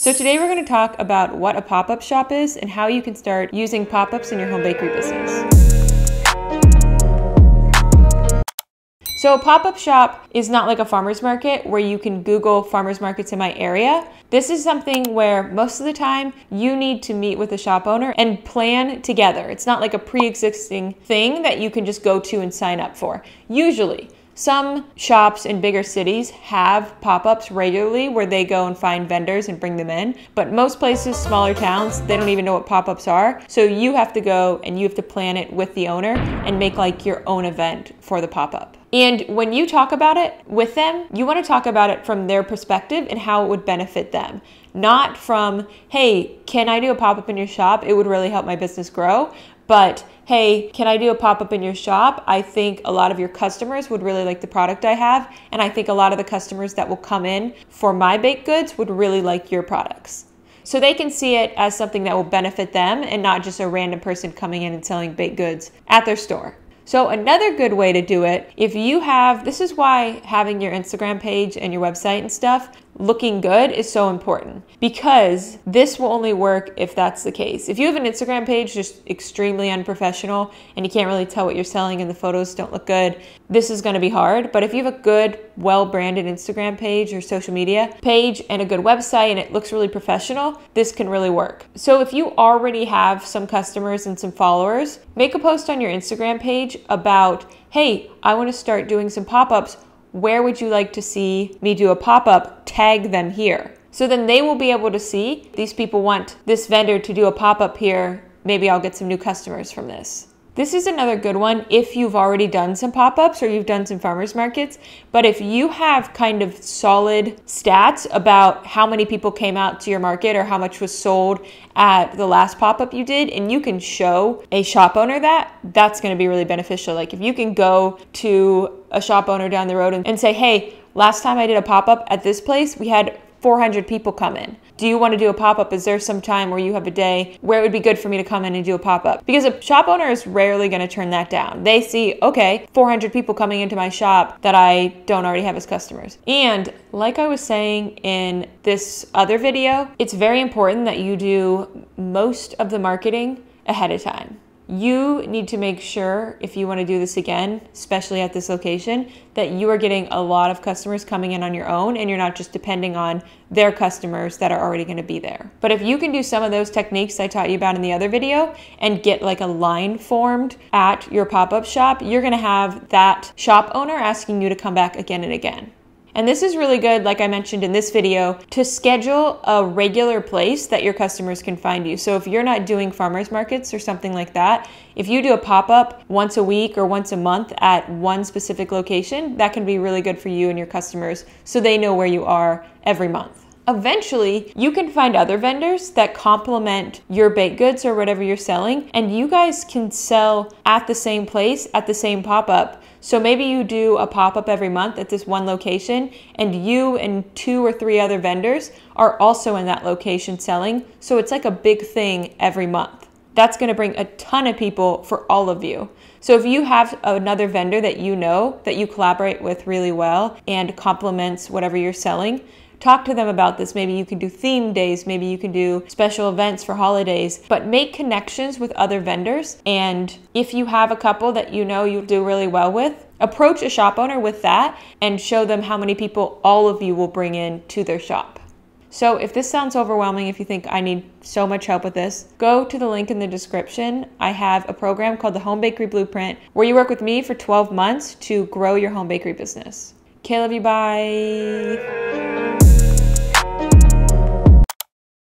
So today we're going to talk about what a pop-up shop is and how you can start using pop-ups in your home bakery business. So a pop-up shop is not like a farmer's market where you can Google farmer's markets in my area. This is something where most of the time you need to meet with a shop owner and plan together. It's not like a pre-existing thing that you can just go to and sign up for. Usually, some shops in bigger cities have pop ups regularly where they go and find vendors and bring them in. But most places, smaller towns, they don't even know what pop ups are. So you have to go and you have to plan it with the owner and make like your own event for the pop up. And when you talk about it with them, you want to talk about it from their perspective and how it would benefit them. Not from, hey, can I do a pop up in your shop? It would really help my business grow. But hey, can I do a pop up in your shop? I think a lot of your customers would really like the product I have. And I think a lot of the customers that will come in for my baked goods would really like your products. So they can see it as something that will benefit them and not just a random person coming in and selling baked goods at their store. So another good way to do it, if you have, this is why having your Instagram page and your website and stuff looking good is so important because this will only work if that's the case. If you have an Instagram page just extremely unprofessional and you can't really tell what you're selling and the photos don't look good, this is going to be hard. But if you have a good, well branded Instagram page or social media page and a good website and it looks really professional, this can really work. So if you already have some customers and some followers, make a post on your Instagram page about, hey, I want to start doing some pop ups where would you like to see me do a pop up? Tag them here. So then they will be able to see these people want this vendor to do a pop up here. Maybe I'll get some new customers from this. This is another good one if you've already done some pop ups or you've done some farmers markets. But if you have kind of solid stats about how many people came out to your market or how much was sold at the last pop up you did, and you can show a shop owner that, that's going to be really beneficial. Like if you can go to a shop owner down the road and, and say, hey, last time I did a pop up at this place, we had 400 people come in. Do you want to do a pop up? Is there some time where you have a day where it would be good for me to come in and do a pop up? Because a shop owner is rarely going to turn that down. They see, okay, 400 people coming into my shop that I don't already have as customers. And like I was saying in this other video, it's very important that you do most of the marketing ahead of time you need to make sure if you want to do this again, especially at this location, that you are getting a lot of customers coming in on your own and you're not just depending on their customers that are already going to be there. But if you can do some of those techniques I taught you about in the other video and get like a line formed at your pop up shop, you're going to have that shop owner asking you to come back again and again. And this is really good, like I mentioned in this video, to schedule a regular place that your customers can find you. So if you're not doing farmers markets or something like that, if you do a pop up once a week or once a month at one specific location, that can be really good for you and your customers so they know where you are every month. Eventually, you can find other vendors that complement your baked goods or whatever you're selling, and you guys can sell at the same place at the same pop up so maybe you do a pop up every month at this one location, and you and two or three other vendors are also in that location selling. So it's like a big thing every month. That's going to bring a ton of people for all of you. So if you have another vendor that you know that you collaborate with really well and complements whatever you're selling, talk to them about this. Maybe you can do theme days, maybe you can do special events for holidays, but make connections with other vendors. And if you have a couple that you know you do really well with, approach a shop owner with that and show them how many people all of you will bring in to their shop. So if this sounds overwhelming, if you think I need so much help with this, go to the link in the description. I have a program called the Home Bakery Blueprint where you work with me for 12 months to grow your home bakery business. Okay, love you, bye.